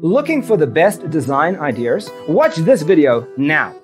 Looking for the best design ideas? Watch this video now.